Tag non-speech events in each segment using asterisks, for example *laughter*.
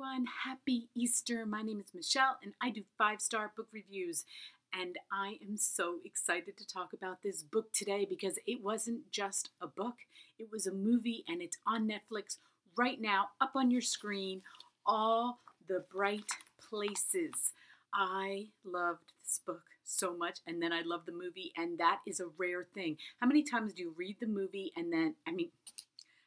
everyone. Happy Easter. My name is Michelle and I do five star book reviews. And I am so excited to talk about this book today because it wasn't just a book, it was a movie and it's on Netflix right now, up on your screen. All the bright places. I loved this book so much and then I love the movie and that is a rare thing. How many times do you read the movie and then I mean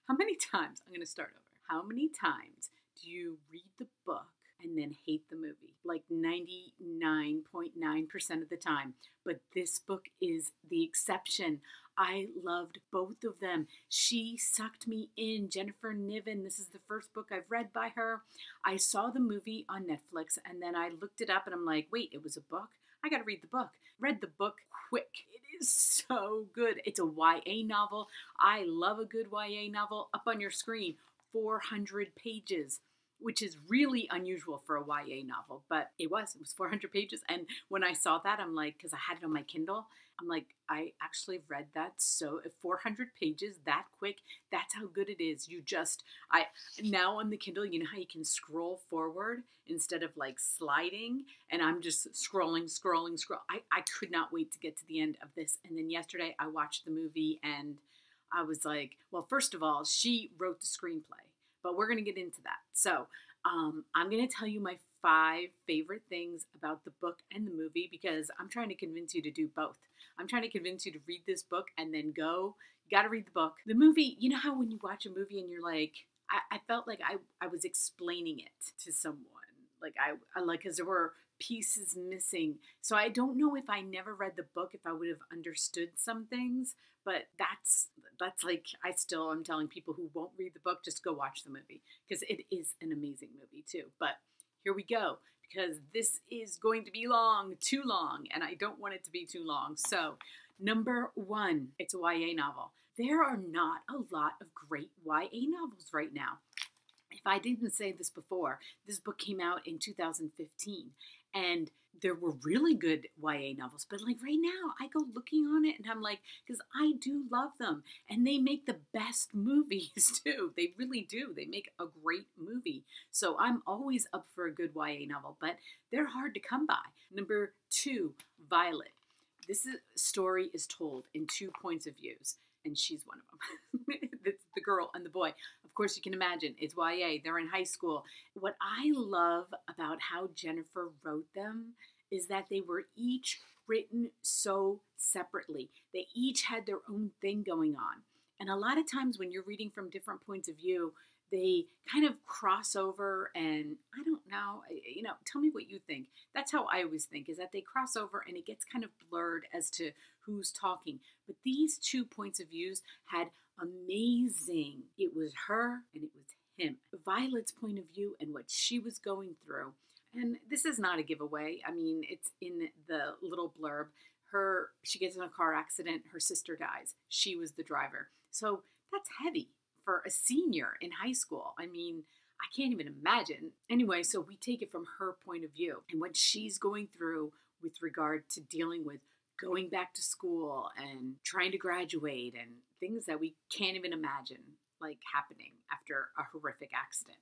how many times I'm going to start over. How many times you read the book and then hate the movie? Like 99.9% of the time. But this book is the exception. I loved both of them. She sucked me in. Jennifer Niven, this is the first book I've read by her. I saw the movie on Netflix and then I looked it up and I'm like, wait, it was a book? I got to read the book. Read the book quick. It is so good. It's a YA novel. I love a good YA novel. Up on your screen, 400 pages which is really unusual for a YA novel, but it was. It was 400 pages. And when I saw that, I'm like, because I had it on my Kindle, I'm like, I actually read that so 400 pages that quick. That's how good it is. You just, I now on the Kindle, you know how you can scroll forward instead of like sliding, and I'm just scrolling, scrolling, scroll. I, I could not wait to get to the end of this. And then yesterday, I watched the movie and I was like, well, first of all, she wrote the screenplay but we're going to get into that. So, um, I'm going to tell you my five favorite things about the book and the movie because I'm trying to convince you to do both. I'm trying to convince you to read this book and then go, got to read the book. The movie, you know how when you watch a movie and you're like, I, I felt like I, I was explaining it to someone. Like I, I like, cause there were pieces missing. So I don't know if I never read the book, if I would have understood some things, but that's that's like I still I'm telling people who won't read the book just go watch the movie because it is an amazing movie too. But here we go because this is going to be long, too long, and I don't want it to be too long. So, number 1, it's a YA novel. There are not a lot of great YA novels right now. If I didn't say this before, this book came out in 2015 and there were really good YA novels, but like right now, I go looking on it and I'm like, because I do love them, and they make the best *laughs* movies too. They really do. They make a great movie. So I'm always up for a good YA novel, but they're hard to come by. Number two, Violet. This is, story is told in two points of views, and she's one of them. it's *laughs* the girl and the boy. Of course, you can imagine it's YA. They're in high school. What I love about how Jennifer wrote them is that they were each written so separately. They each had their own thing going on. And a lot of times when you're reading from different points of view, they kind of cross over and I don't know, eh, eh, you know, tell me what you think. That's how I always think is that they cross over and it gets kind of blurred as to who's talking. But these two points of views had amazing. It was her and it was him. Violet's point of view and what she was going through and this is not a giveaway. I mean, it's in the little blurb. Her she gets in a car accident, her sister dies. She was the driver. So that's heavy for a senior in high school. I mean, I can't even imagine. Anyway, so we take it from her point of view and what she's going through with regard to dealing with going back to school and trying to graduate and things that we can't even imagine like happening after a horrific accident.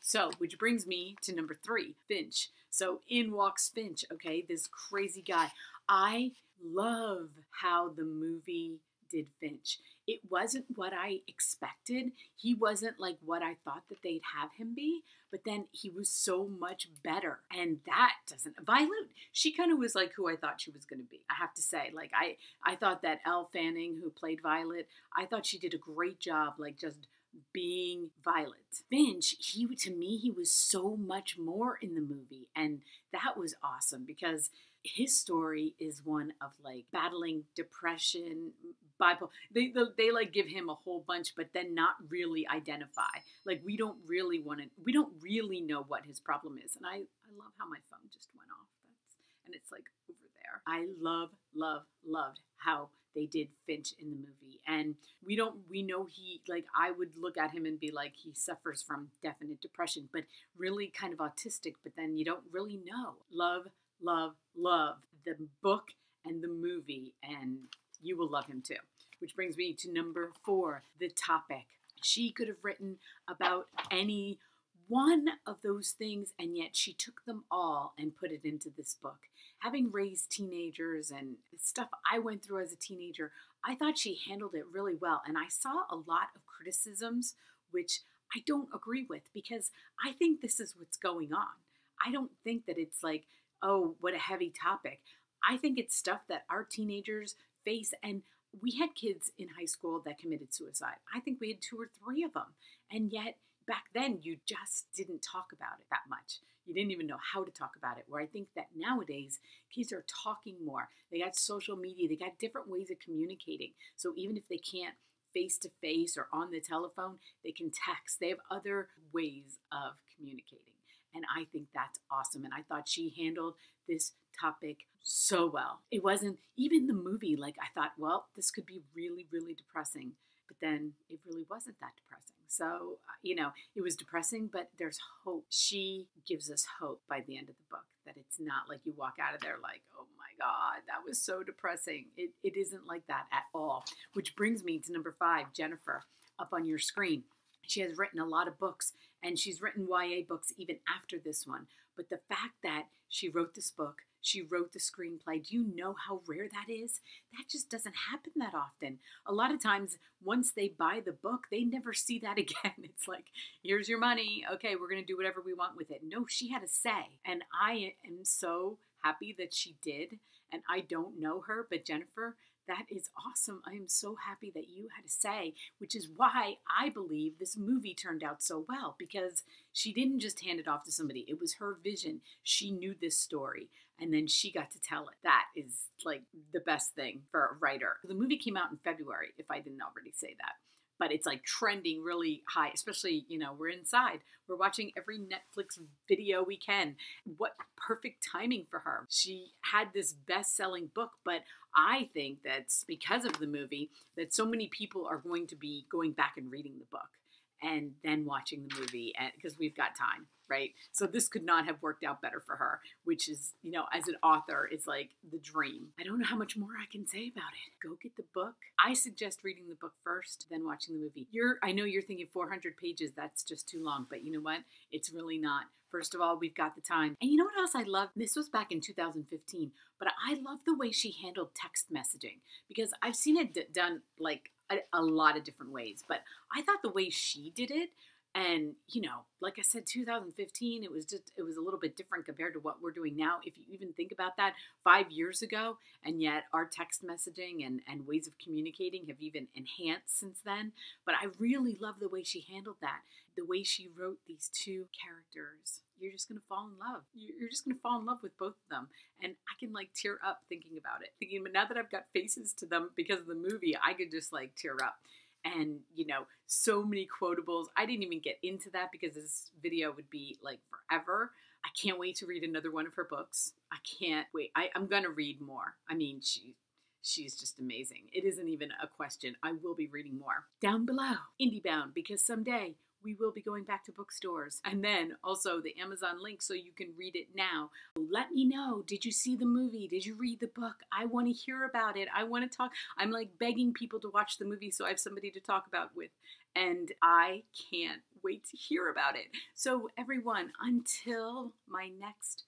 So, which brings me to number three, Finch. So, in walks Finch, okay, this crazy guy. I love how the movie did Finch. It wasn't what I expected. He wasn't like what I thought that they'd have him be, but then he was so much better. And that doesn't Violet, she kind of was like who I thought she was going to be. I have to say, like I I thought that Elle Fanning who played Violet, I thought she did a great job like just being Violet. Finch, he to me he was so much more in the movie and that was awesome because his story is one of like battling depression, bipolar. They, they, they like give him a whole bunch, but then not really identify. Like we don't really want to. We don't really know what his problem is. And I I love how my phone just went off. That's and it's like over there. I love love loved how they did Finch in the movie. And we don't, we know he, like, I would look at him and be like, he suffers from definite depression, but really kind of autistic, but then you don't really know. Love, love, love the book and the movie, and you will love him too. Which brings me to number four the topic. She could have written about any one of those things, and yet she took them all and put it into this book. Having raised teenagers and stuff I went through as a teenager, I thought she handled it really well. And I saw a lot of criticisms, which I don't agree with because I think this is what's going on. I don't think that it's like, oh, what a heavy topic. I think it's stuff that our teenagers face. And we had kids in high school that committed suicide. I think we had two or three of them. And yet, back then, you just didn't talk about it that much. You didn't even know how to talk about it. Where I think that nowadays, kids are talking more. They got social media, they got different ways of communicating. So even if they can't face to face or on the telephone, they can text. They have other ways of communicating. And I think that's awesome. And I thought she handled this topic so well. It wasn't even the movie, like, I thought, well, this could be really, really depressing. But then it really wasn't that depressing. So, uh, you know, it was depressing, but there's hope. She gives us hope by the end of the book that it's not like you walk out of there like, oh my God, that was so depressing. It, it isn't like that at all. Which brings me to number five, Jennifer, up on your screen. She has written a lot of books and she's written YA books even after this one. But the fact that she wrote this book, she wrote the screenplay. Do you know how rare that is? That just doesn't happen that often. A lot of times, once they buy the book, they never see that *laughs* again. It's like, here's your money. Okay, we're going to do whatever we want with it. No, she had a say. And I am so happy that she did. And I don't know her, but Jennifer, that is awesome. I am so happy that you had a say, which is why I believe this movie turned out so well because she didn't just hand it off to somebody. It was her vision. She knew this story and then she got to tell it. That is like the best thing for a writer. The movie came out in February, if I didn't already say that but it's like trending really high, especially, you know, we're inside. We're watching every Netflix video we can. What perfect timing for her. She had this best selling book, but I think that's because of the movie that so many people are going to be going back and reading the book and then watching the movie eh, because we've got time right so this could not have worked out better for her which is you know as an author it's like the dream i don't know how much more i can say about it go get the book i suggest reading the book first then watching the movie you're i know you're thinking 400 pages that's just too long but you know what it's really not First of all, we've got the time. And you know what else I love? This was back in 2015, but I love the way she handled text messaging because I've seen it d- done like a, a lot of different ways. But I thought the way she did it, and you know, like I said, 2015, it was just it was a little bit different compared to what we're doing now. If you even think about that, five years ago, and yet our text messaging and and ways of communicating have even enhanced since then. But I really love the way she handled that, the way she wrote these two characters you're just gonna fall in love. You're just gonna fall in love with both of them. And I can like tear up thinking about it. Thinking, but now that I've got faces to them because of the movie, I could just like tear up. And you know, so many quotables. I didn't even get into that because this video would be like forever. I can't wait to read another one of her books. I can't wait. I, I'm gonna read more. I mean, she she's just amazing. It isn't even a question. I will be reading more. Down below, IndieBound, because someday we will be going back to bookstores. And then also the Amazon link so you can read it now. Let me know. Did you see the movie? Did you read the book? I want to hear about it. I want to talk. I'm like begging people to watch the movie so I have somebody to talk about with. And I can't wait to hear about it. So, everyone, until my next